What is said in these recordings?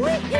Wait,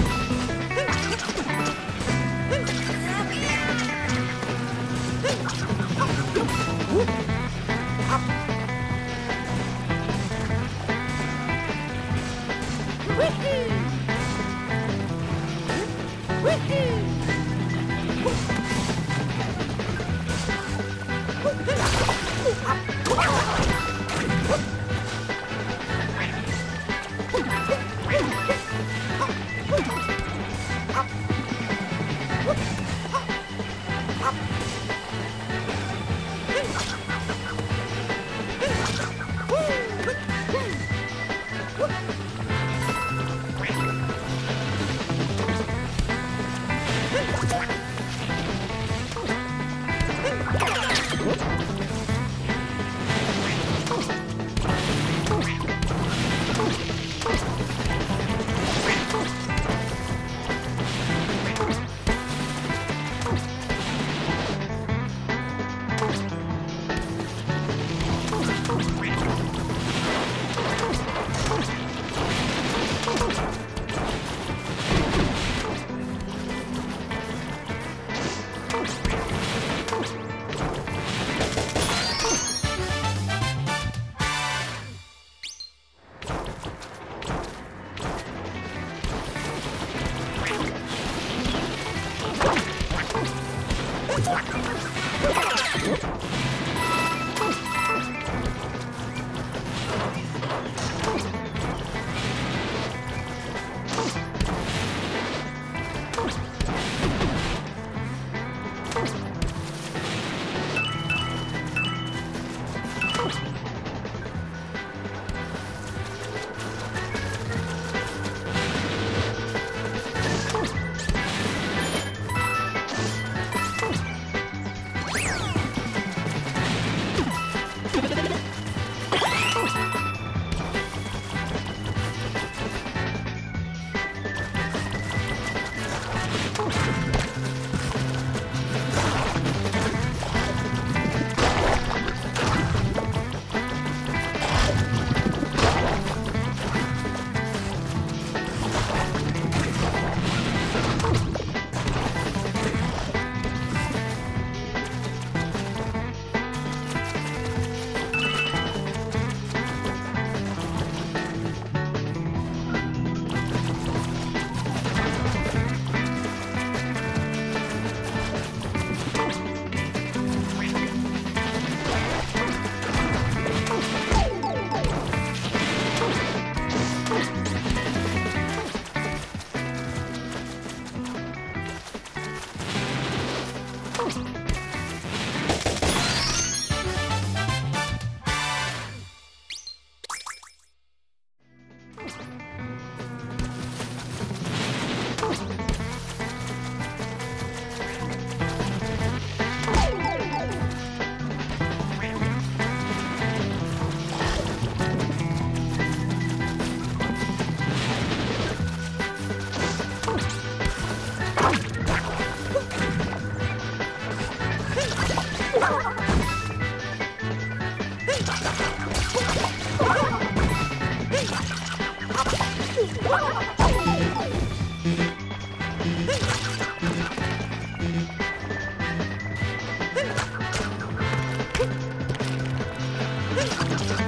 Hey!